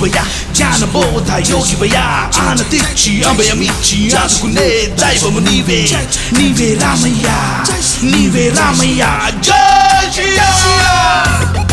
కరుణ సింధువయ్యా జ్ఞాన బోధ యోగివయ్యా ఆనతిచ్చి అభయమిచ్చి ఆదుకునే దైవము నీవే నీవే రామయ్యా నీవే రామయ్యా జై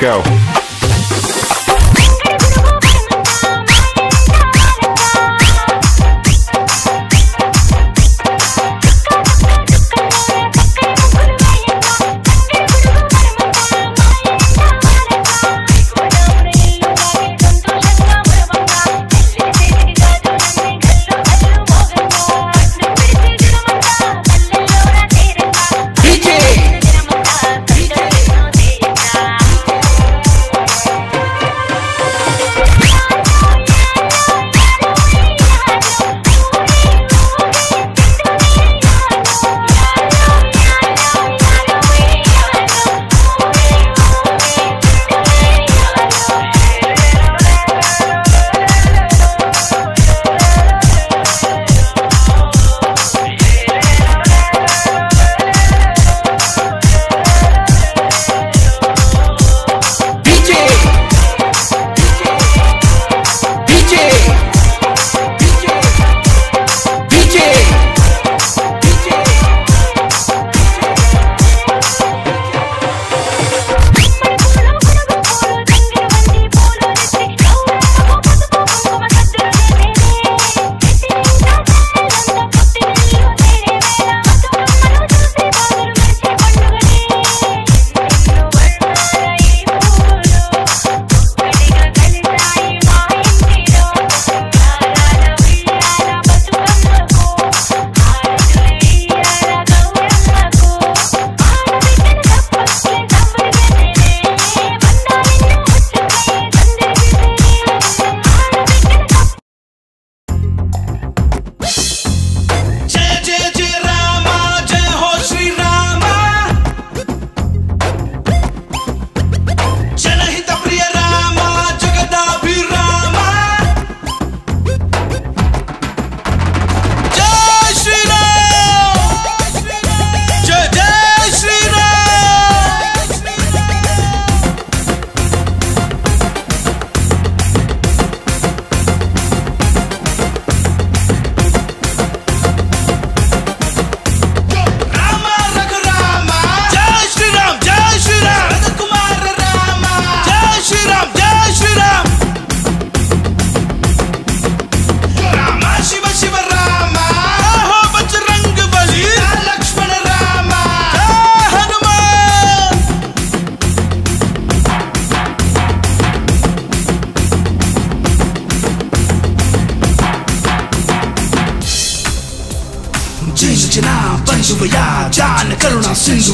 go.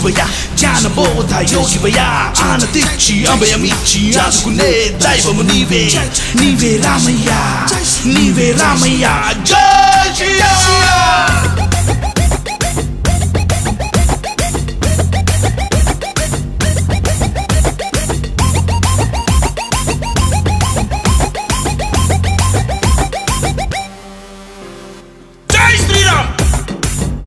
దైవయా జ్ఞానబోధ యోగివయా ఆనతిచ్చి అభయమిచ్చి ఆదుకునే దైవము నీవే నీవే రామయ్యా నీవే రామయ్యా జయ